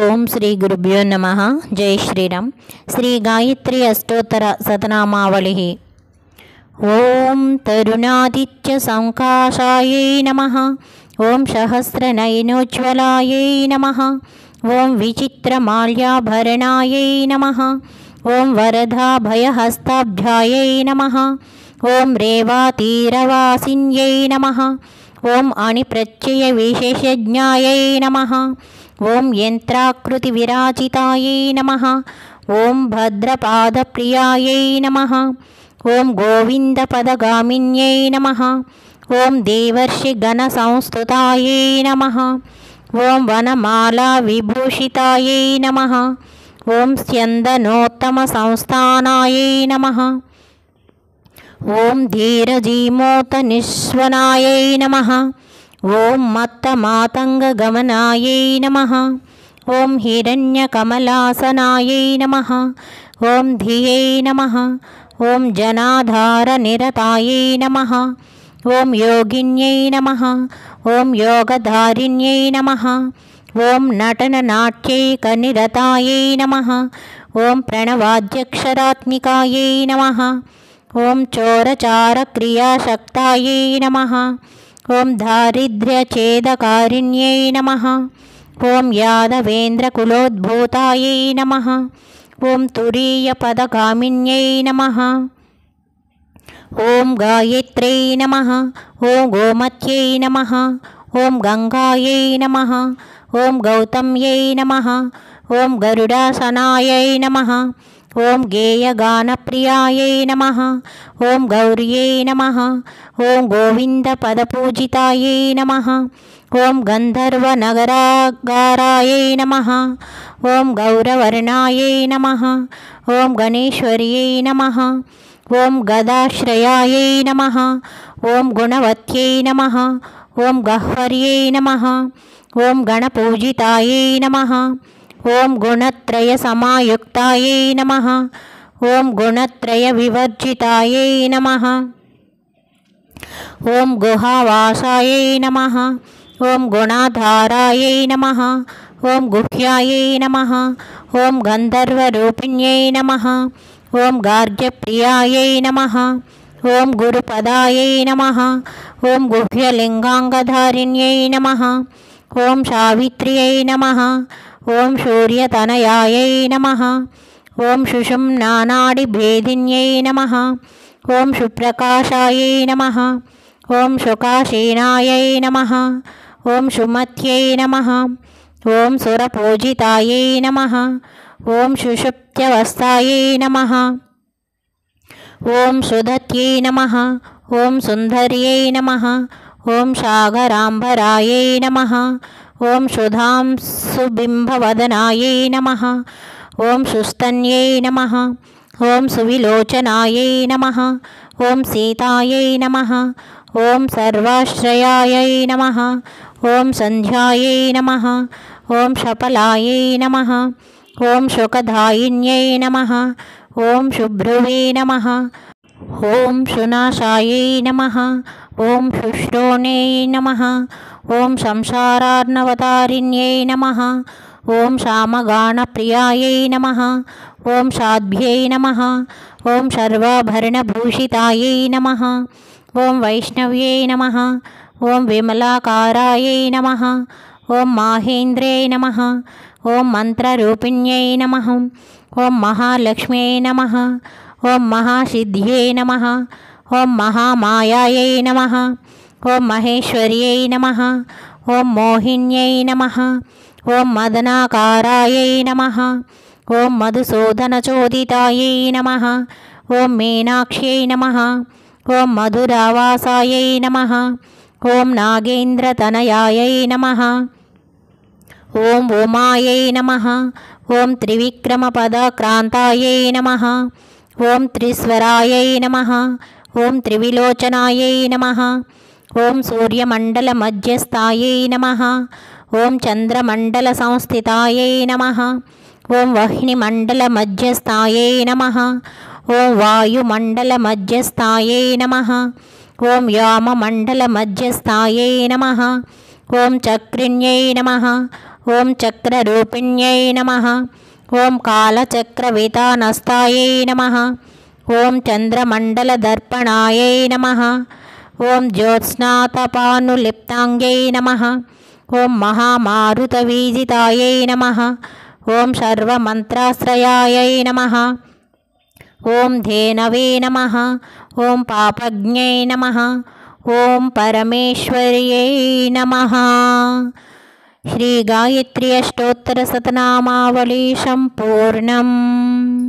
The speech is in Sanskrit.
ఓం శ్రీ గురుభ్యో నమ జై శ్రీరామ్ శ్రీ గాయత్రి అష్టోత్తర శతనామావళి ఓం తరుణాదిత్య సంకాశాయై నమ ఓం సహస్రనయనోజ్వలాయై నమ ఓం విచిత్రమాల్యాభరణాయై నమ ఓం వరదాభయహస్తాభ్యాయై నమ ఓం రేవాతీరవాసిన్యై నమ ఓం అణిప్రత్యయ విశేషజ్ఞాయై నమ ॐ यन्त्राकृतिविराजितायै नमः ॐ भद्रपादप्रियायै नमः ॐ गोविन्दपदगामिन्यै नमः ॐ देवर्षिगणसंस्तुतायै नमः ॐ वनमालाविभूषितायै नमः ॐ स्यन्दनोत्तमसंस्थानायै नमः ॐ धीरजीमोतनिश्वनायै नमः ॐ मत्तमातङ्गगमनायै नमः। ॐ हिरण्यकमलासनायै नमः। ॐ धियै नमः। ॐ जनाधारनिरतायै नमः। ॐ योगिन्यै नमः। ॐ योगधारिण्यै नमः। ॐ नटननाट्यैकनिरतायै नमः। ॐ प्रणवाद्यक्षरात्मिकायै नमः। ॐ चोरचारक्रियाशक्तायै नमः। ॐ दारिद्र्यचेदकारिण्यै नमः। ॐ यादवेन्द्रकुलोद्भूतायै नमः। ॐ तुरीयपदकामिन्यै नमः। ॐ गायत्र्यै नमः। ॐ गोमत्यै नमः। ॐ गङ्गायै नमः। ॐ गौतम्यै नमः। ॐ गरुडासनायै नमः। ॐ गेयगानप्रियायै नमः ॐ गौर्यै नमः ॐ गोविन्दपदपूजितायै नमः ॐ गन्धर्वनगरागारायै नमः ॐ गौरवर्णायै नमः ॐ गणेश्वर्यै नमः ॐ गदाश्रयायै नमः ॐ गुणवत्यै नमः ॐ गह्वर्यै नमः ॐ गणपूजितायै नमः ॐ गुणत्रयसमायुक्तायै नमः। गुणत्रय विवर्जिताय नमः। ओम गुहावासाय नमः। ओम गुणाधाराय नमः। ओम गुह्याय नमः। ओम गन्धर्वरूपिण्यै नमः। ओम गार्ग्यप्रियायै नमः। ओम गुरुपदाय नमः। ओम गुह्यलिङ्गाङ्गधारिण्यै नमः। ओम सावित्र्यै नमः। ॐ शूर्यतनयायै नमः। ॐ शुशुम्नानाडिभेदिन्यै नम। ओं सुप्रकाशायै नम। ओं शुकाशीनायै नम। ओं सुमत्यै नम। ओं सुरपूजिताय नम। ओं सुषुप्त्यवस्थायै नम। ओं सुधत्यै नम। ओं सुन्दर्यै नम। ओं सागरांबराय नमः। ओं सुधां सुबिम्बवदनायै नमः। ॐ सुस्तन्यै नमः। ॐ सुविलोचनायै नमः। ॐ सीतायै नमः। ॐ सर्वाश्रयायै नमः। ॐ सन्ध्यायै नमः। ॐ शपलायै नमः। ॐ शुकधायिन्यै नमः। ॐ शुभ्रुवे नमः। ॐ सुनाशायै नमः। ఓం శుశ్రోణై నమ ఓం సంసారార్ణవతారిణ్యై నమ ఓం శామగానప్రియాయై నమ ఓం సాధ్యై నమ ఓం సర్వాభరణభూషితాయై నమ ఓం వైష్ణవ్యై నమ ఓం విమలాకారాయై నమ ఓం మాహేంద్ర్యై నమ ఓం మంత్రరూపిణ్యై నమ ఓం మహాలక్ష్మ్యై నమ ఓం మహాసిద్ధ్యై నమ ॐ महामायायै नमः ॐ महेश्वर्यै नमः ॐ मोहिन्यै नमः ॐ मदनाकारायै नमः ॐ मधुसूदनचोदितायै नमः ॐ मीनाक्ष्यै नमः ॐ मधुरावासायै नमः ॐ नागेन्द्रतनयायै नमः ॐ उमायै नमः ॐ त्रिविक्रमपदक्रान्तायै नमः ॐ त्रिस्वरायै नमः ॐ त्रिविलोचनायै नमः। ॐ सूर्यमण्डलमध्यस्थायै नमः। ॐ चन्द्रमण्डलसंस्थितायै नमः। ॐ वह्निमण्डलमध्यस्थायै नमः। ॐ वायुमण्डलमध्यस्थायै नमः। ॐ व्योममण्डलमध्यस्थायै नमः। ॐ चक्रिण्यै नमः। ॐ चक्ररूपिण्यै नमः। ॐ कालचक्रवेतानस्ताय नमः। ॐ चन्द्रमण्डलदर्पणायै नमः। ॐ ज्योत्स्नातपानुलिप्ताङ्ग्यै नमः। ॐ महामारुतवीजितायै नमः। ॐ सर्वमन्त्राश्रयायै नमः। ॐ धेनवे नमः। ॐ पापज्ञै नमः। ॐ परमेश्वर्यै नमः। श्रीगायत्री अष्टोत्तरसतनामावलीषम्पूर्णम्